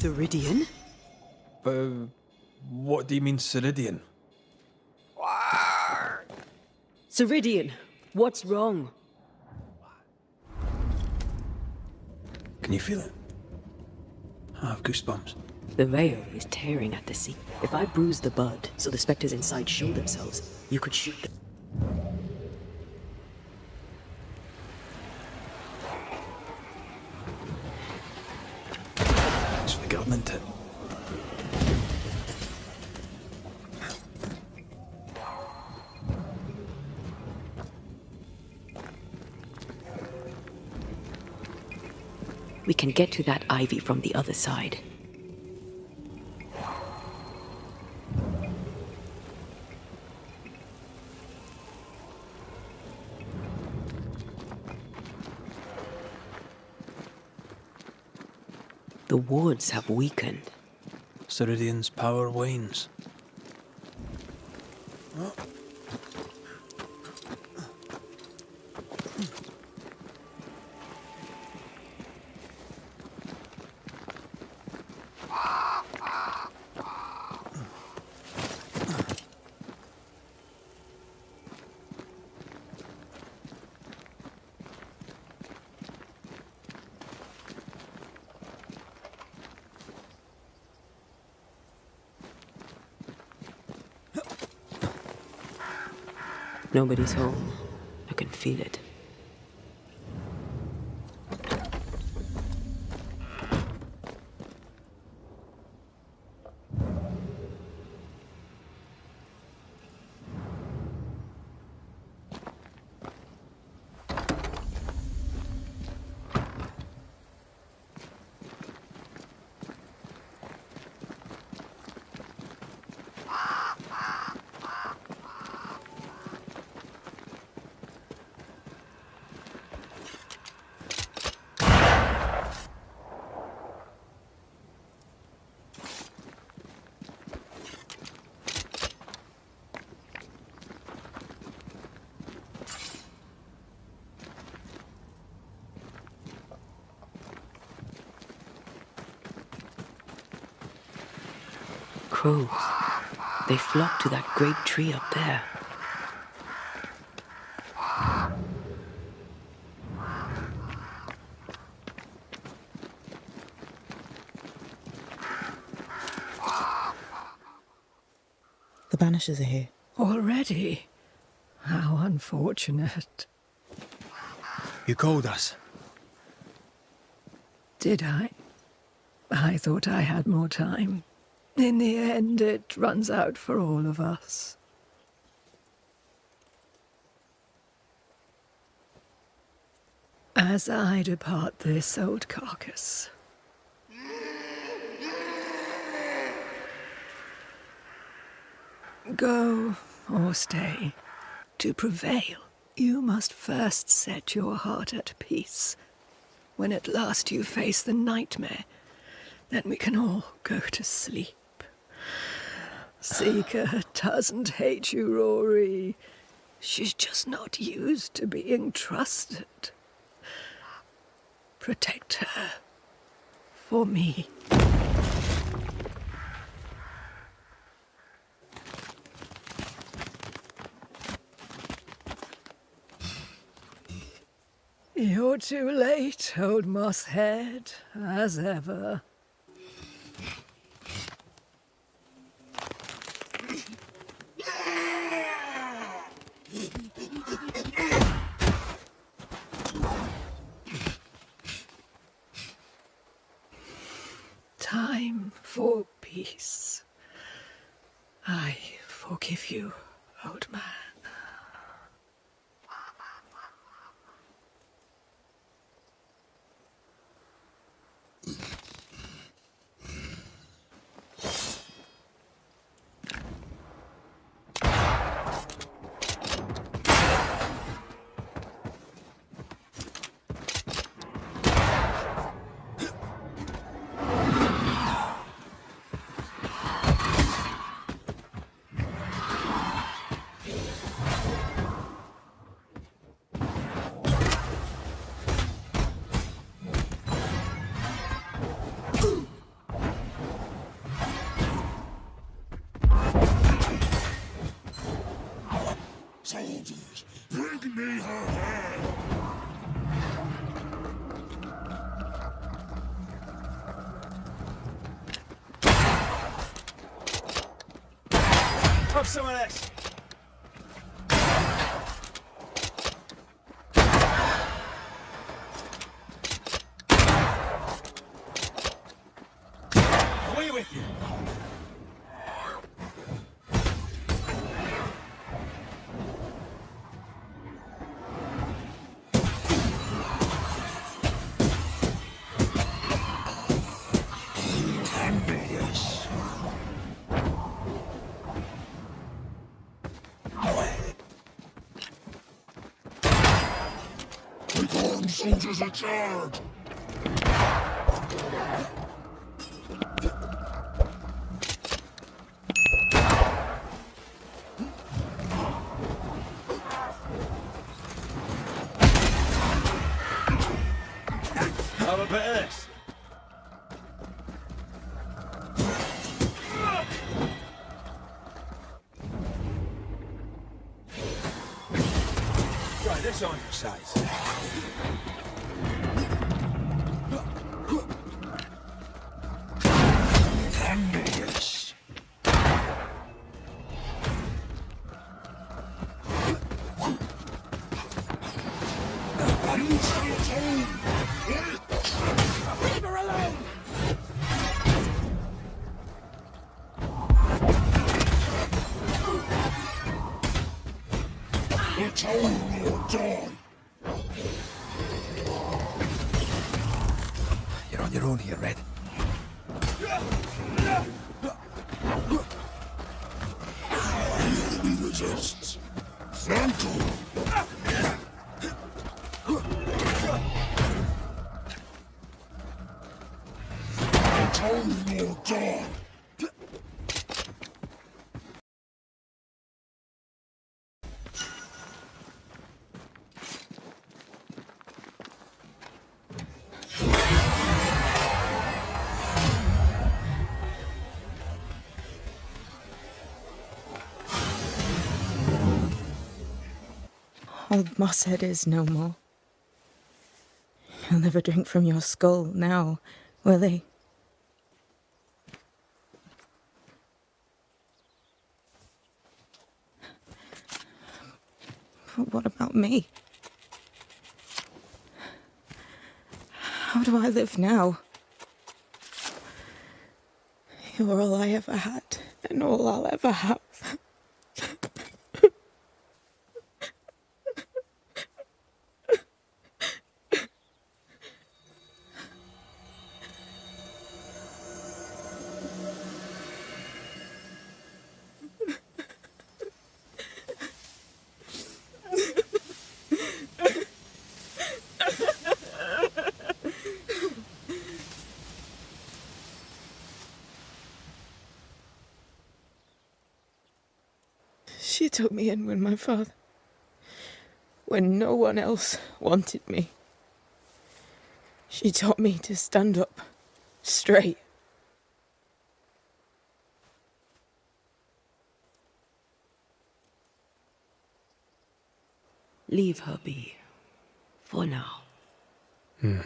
Theridian? Uh, what do you mean, Ceridian? Ceridian, what's wrong? Can you feel it? I have goosebumps. The veil is tearing at the sea. If I bruise the bud so the specters inside show themselves, you could shoot them. Thanks for the government tip. We can get to that ivy from the other side. The wards have weakened. Ceridian's power wanes. Nobody's home. I can feel it. Crows. They flock to that great tree up there. The Banishers are here. Already? How unfortunate. You called us. Did I? I thought I had more time. In the end, it runs out for all of us. As I depart this old carcass, go or stay, to prevail, you must first set your heart at peace. When at last you face the nightmare, then we can all go to sleep. Seeker doesn't hate you, Rory. She's just not used to being trusted. Protect her. For me. You're too late, old mosshead, as ever. Time for peace. I forgive you, old man. Have some of this. Away with you. Charge! Have a this. Try this on your size. Old Mosshead is no more. He'll never drink from your skull now, will he? But what about me? How do I live now? You're all I ever had, and all I'll ever have. She took me in when my father. when no one else wanted me. She taught me to stand up straight. Leave her be. For now. Hmm.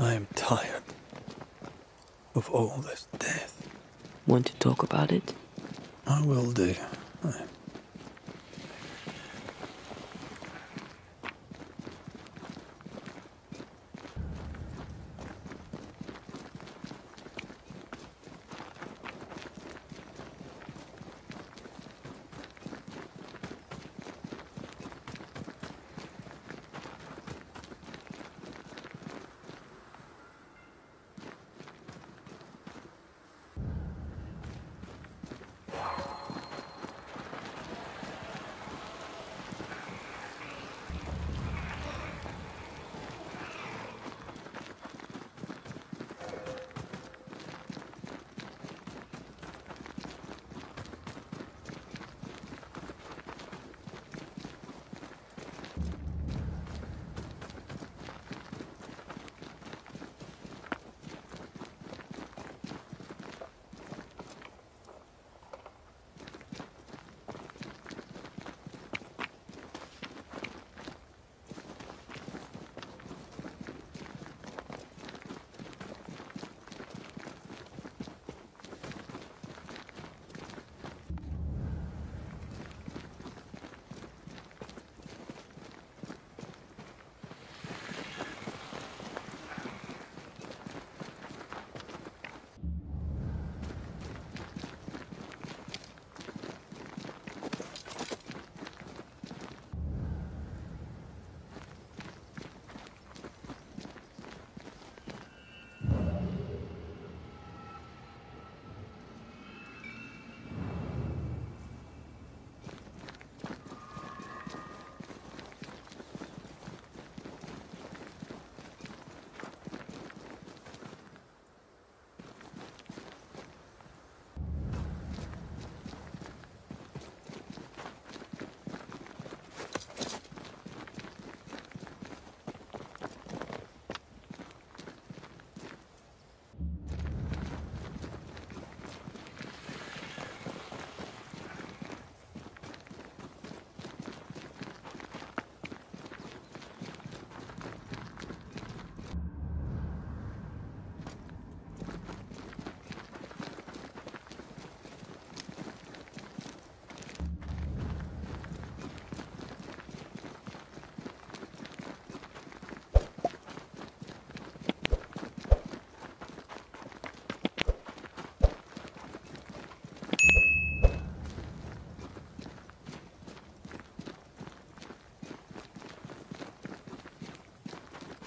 I am tired of all this death. Want to talk about it? I will do. Aye.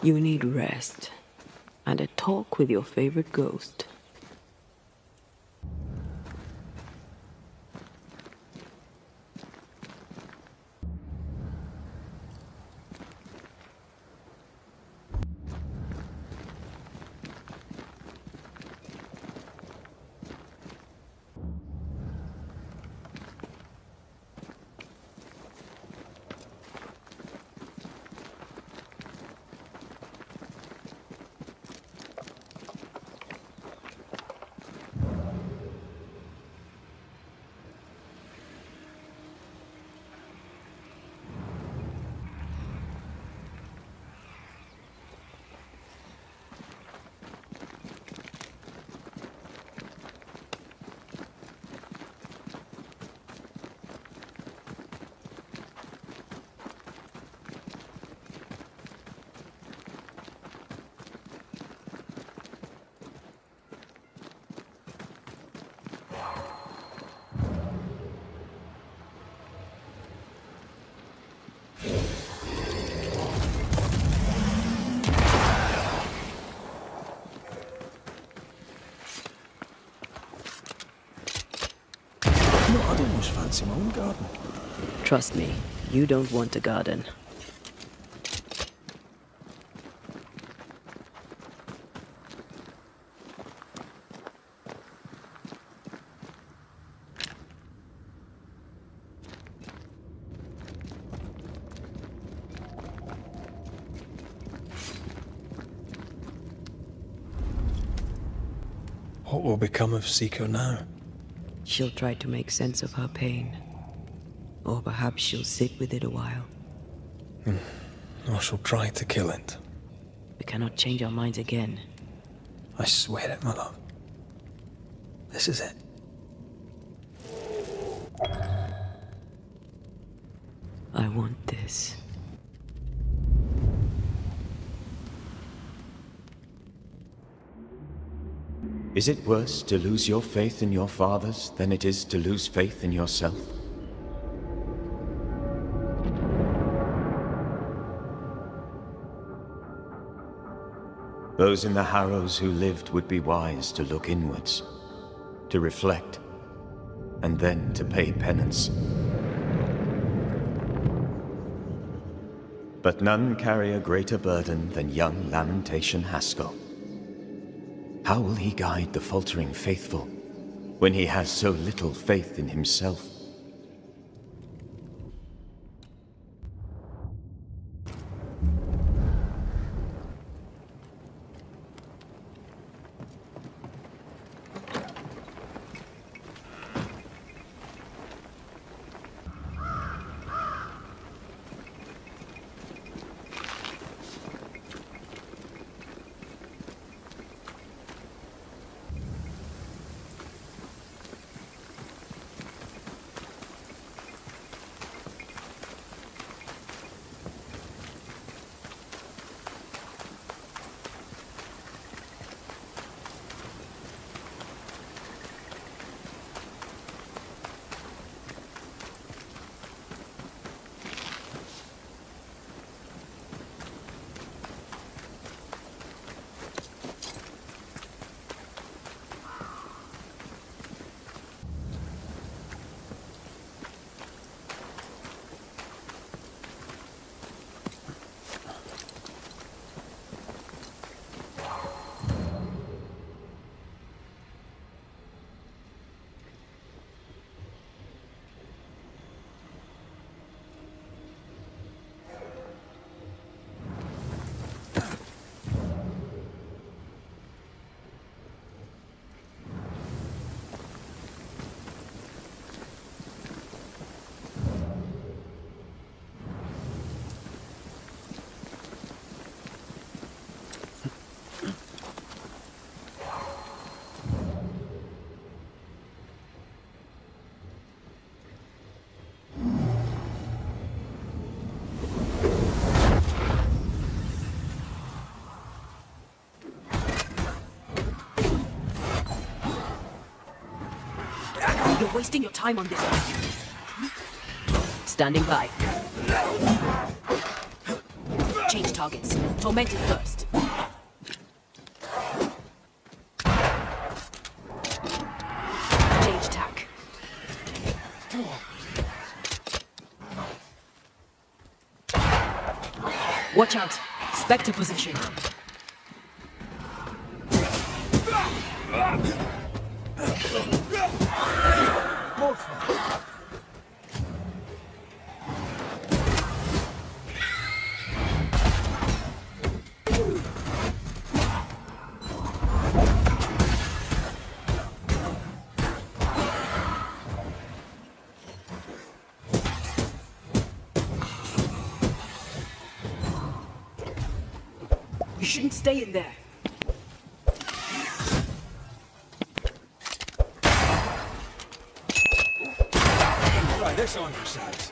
You need rest and a talk with your favorite ghost. No, I'd almost fancy my own garden. Trust me, you don't want a garden. What will become of Seiko now? She'll try to make sense of her pain. Or perhaps she'll sit with it a while. Hmm. Or she'll try to kill it. We cannot change our minds again. I swear it, my love. This is it. I want this. Is it worse to lose your faith in your fathers than it is to lose faith in yourself? Those in the Harrows who lived would be wise to look inwards, to reflect, and then to pay penance. But none carry a greater burden than young Lamentation Haskell. How will he guide the faltering faithful when he has so little faith in himself? Wasting your time on this. Standing by. Change targets. Tormented first. Change tack. Watch out. Spectre position. Shouldn't stay in there. Try this on for size.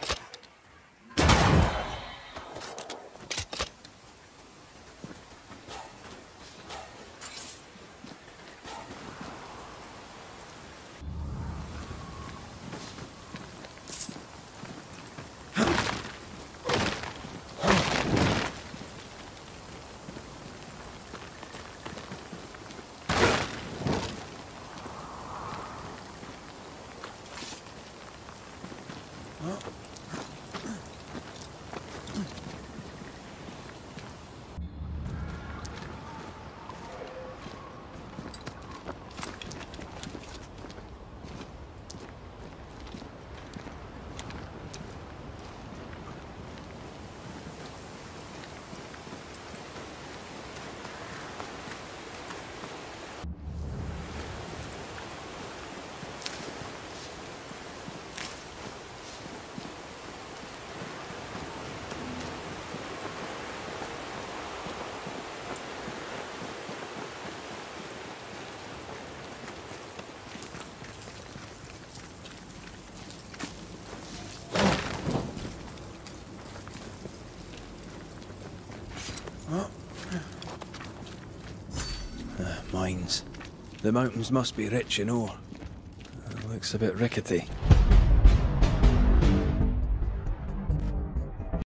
Mines. The mountains must be rich in ore. Uh, looks a bit rickety.